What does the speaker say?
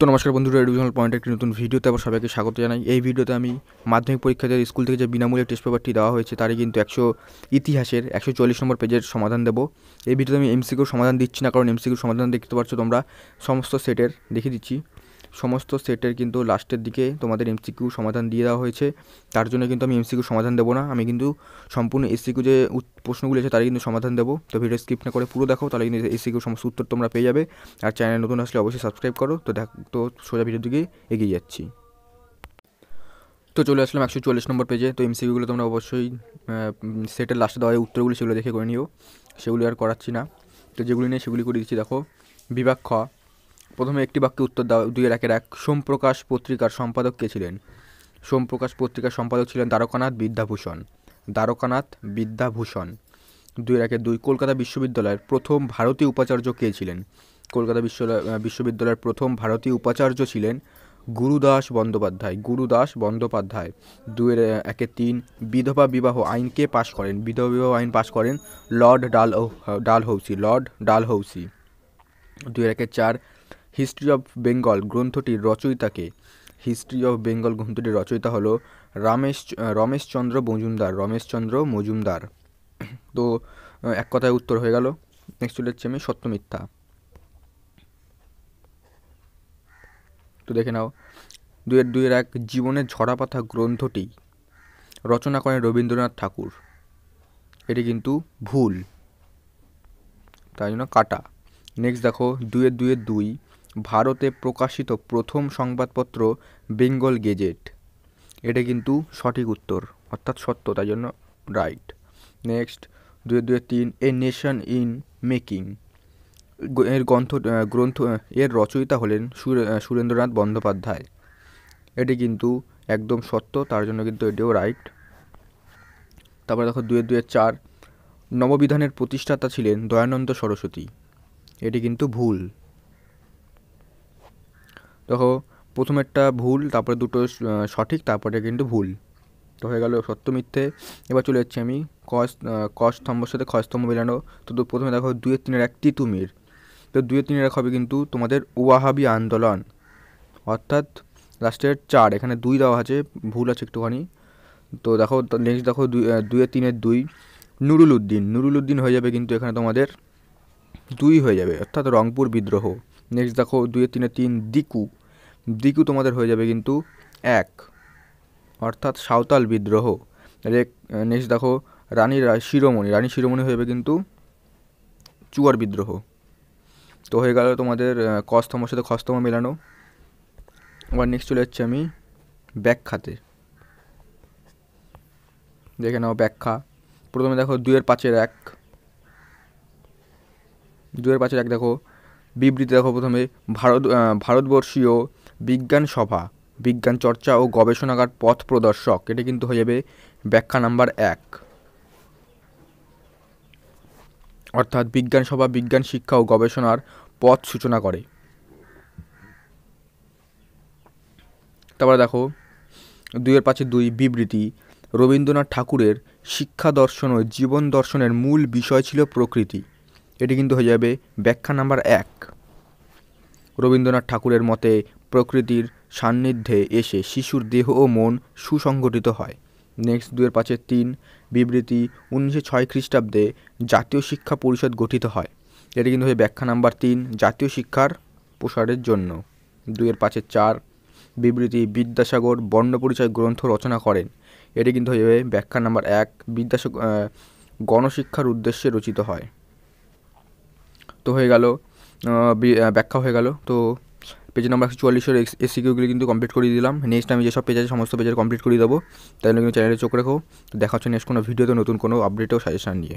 তো নমস্কার বন্ধুরা এডুকেশনাল পয়েন্ট একটি নতুন ভিডিওতে আবার সবাইকে স্বাগত জানাই। এই ভিডিওতে আমি মাধ্যমিক পরীক্ষাতে স্কুল থেকে যে বিনামূল্যে টেস্ট পেপারটি দেওয়া হয়েছে, তারই কিন্তু একশো ইতিহাসের একশো চল্লিশ নম্বর পেজের সমাধান দেবো। এই ভিডিওতে আমি এমসিকিউর সমাধান দিচ্ছি না, কারণ এমসিকিউর সমাধান দেখতে পাচ্ছ তোমরা, সমস্ত সেটের দেখিয়ে দিচ্ছি। সমস্ত সেটের কিন্তু লাস্টের দিকে তোমাদের এমসিকিউ সমাধান দিয়ে দেওয়া হয়েছে। তার জন্য কিন্তু আমি এমসিকিউ সমাধান দেবো না। আমি কিন্তু সম্পূর্ণ এসিকিউ যে প্রশ্নগুলি আছে, তারই কিন্তু সমাধান দেবো। তো ভিডিও স্কিপ না করে পুরো দেখো, তাহলে কিন্তু এসিকিউ সমস্ত উত্তর তোমরা পেয়ে যাবে। আর চ্যানেল নতুন আসলে অবশ্যই সাবস্ক্রাইব করো। তো দেখ, তো সোজা ভিডিওর দিকে এগিয়ে যাচ্ছি। তো চলে আসলাম একশো চল্লিশ নম্বর পেজে তো এমসিকিউগুলো তোমরা অবশ্যই সেটের লাস্টে দেওয়া উত্তরগুলি সেগুলো দেখে করে নিও। সেগুলি আর করাচ্ছি না। তো যেগুলি নেই সেগুলি করে দিচ্ছি, দেখো। বিভাগ খ। প্রথমে একটি বাক্যে উত্তর দাও। দুইয়ের একের এক, সোমপ্রকাশ পত্রিকার সম্পাদক কে ছিলেন? সোমপ্রকাশ পত্রিকার সম্পাদক ছিলেন দ্বারকানাথ বিদ্যাভূষণ। দ্বারকানাথ বিদ্যাভূষণ। দুইয়ের একের দুই, কলকাতা বিশ্ববিদ্যালয়ের প্রথম ভারতীয় উপাচার্য কে ছিলেন? কলকাতা বিশ্ব বিশ্ববিদ্যালয়ের প্রথম ভারতীয় উপাচার্য ছিলেন গুরুদাস বন্দ্যোপাধ্যায়। গুরুদাস বন্দ্যোপাধ্যায়। দুয়ের একে তিন, বিধবা বিবাহ আইনকে পাশ করেন? বিধবা বিবাহ আইন পাশ করেন লর্ড ডাল ডালহৌসি, লর্ড ডালহৌসি। দুয়ের একে চার হিস্ট্রি অফ বেঙ্গল গ্রন্থটির রচয়িতাকে হিস্ট্রি অফ বেঙ্গল গ্রন্থটির রচয়িতা হলো রামেশ রমেশচন্দ্র মজুমদার রমেশচন্দ্র মজুমদার। তো, এক কথায় উত্তর হয়ে গেল। নেক্সট চলে যাচ্ছে আমি সত্য মিথ্যা তো দেখে নাও। দুয়ের দুয়ের এক জীবনের ঝরাপাতা গ্রন্থটি রচনা করেন রবীন্দ্রনাথ ঠাকুর। এটি কিন্তু ভুল। তাই জন্য কাটা। নেক্সট দেখো দুয়ের দুয়ের দুই। ভারতে প্রকাশিত প্রথম সংবাদপত্র বেঙ্গল গেজেট। এটা কিন্তু সঠিক উত্তর, অর্থাৎ সত্য, তাই জন্য রাইট। নেক্সট দুয়ের দুয়ের তিন, এ নেশন ইন মেকিং। এর গ্রন্থ গ্রন্থ, এর রচয়িতা হলেন সুরে- সুরেন্দ্রনাথ বন্দ্যোপাধ্যায়। এটি কিন্তু একদম সত্য, তার জন্য কিন্তু এটিও রাইট। তারপরে দেখো দুয়ের দুয়ের চার, নববিধানের প্রতিষ্ঠাতা ছিলেন দয়ানন্দ সরস্বতী। এটি কিন্তু ভুল। দেখো প্রথমেরটা ভুল তারপরে দুটো সঠিক তারপরে কিন্তু ভুল। তো হয়ে গেল সত্য মিথ্যে। এবার চলে যাচ্ছি আমি কস আহ, ক স্তম্ভের সাথে খ স্তম্ভ মেলানো। তো প্রথমে দেখো দুয়ের তিনের এক তিতুমির। তো দুয়ের তিনের এক হবে কিন্তু তোমাদের ওয়াহাবি আন্দোলন। অর্থাৎ লাস্টের চার এখানে দুই দেওয়া আছে ভুল আছে একটুখানি। তো দেখো নেক্সট দেখো দুইয়ের তিনের দুই। নুরুল উদ্দিন নুরুল উদ্দিন হয়ে যাবে কিন্তু এখানে তোমাদের দুই হয়ে যাবে অর্থাৎ রংপুর বিদ্রোহ। নেক্সট দেখো দুইয়ের তিনের তিন দিকু। দিকু তোমাদের হয়ে যাবে কিন্তু এক। অর্থাৎ সাঁওতাল বিদ্রোহ। নেক্সট দেখো রানী শিরোমণি। রানী শিরোমণি হয়ে যাবে কিন্তু চুয়ার বিদ্রোহ। তো হয়ে গেল তোমাদের আহ, ক স্তম্ভের সাথে খ স্তম্ভ মেলানো। আবার নেক্সট চলে যাচ্ছে আমি ব্যাখ্যাতে। দেখে নাও ব্যাখ্যা। প্রথমে দেখো দুইয়ের পাঁচের এক। দুয়ের পাঁচের এক দেখো। বিবৃতি দেখো প্রথমে ভারত ভারতবর্ষীয় বিজ্ঞান সভা, বিজ্ঞান চর্চা ও গবেষণাগার পথ প্রদর্শক। এটা কিন্তু হয়ে যাবে ব্যাখ্যা নাম্বার এক। অর্থাৎ বিজ্ঞান সভা বিজ্ঞান শিক্ষা ও গবেষণার পথ সূচনা করে। তারপরে দেখো, দুইয়ের পাঁচে দুই বিবৃতি। রবীন্দ্রনাথ ঠাকুরের শিক্ষা দর্শন ও জীবন দর্শনের মূল বিষয় ছিল প্রকৃতি। এটি কিন্তু হয়ে যাবে ব্যাখ্যা নাম্বার এক। রবীন্দ্রনাথ ঠাকুরের মতে প্রকৃতির সান্নিধ্যে এসে শিশুর দেহ ও মন সুসংগঠিত হয়। নেক্সট দুয়ের পাঁচের তিন, বিবৃতি উনিশশো ছয় খ্রিস্টাব্দে জাতীয় শিক্ষা পরিষদ গঠিত হয়। এটি কিন্তু হয়ে ব্যাখ্যা নাম্বার তিন, জাতীয় শিক্ষার প্রসারের জন্য। দুয়ের পাঁচের চার, বিবৃতি বিদ্যাসাগর বর্ণপরিচয় গ্রন্থ রচনা করেন। এটি কিন্তু হয়ে ব্যাখ্যা নাম্বার এক বিদ্যাসাগর গণশিক্ষার উদ্দেশ্যে রচিত হয়। তো হয়ে গেল ব্যাখ্যা হয়ে গেল। তো পেজ নাম্বার একশো চুয়াল্লিশের এসিকিউগুলি কিন্তু কমপ্লিট করিয়ে দিলাম। নেক্সট আমি যেসব পেজ আছে, সমস্ত পেজের কমপ্লিট করে দেবো। তাই জন্য কিন্তু চ্যানেলে চোখ রেখো। দেখা হচ্ছে নেক্সট কোনো ভিডিওতে নতুন কোনো আপডেট ও সাজেশন নিয়ে।